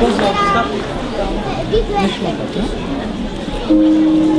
Poznovska. Widzę. Myśmy tak, nie?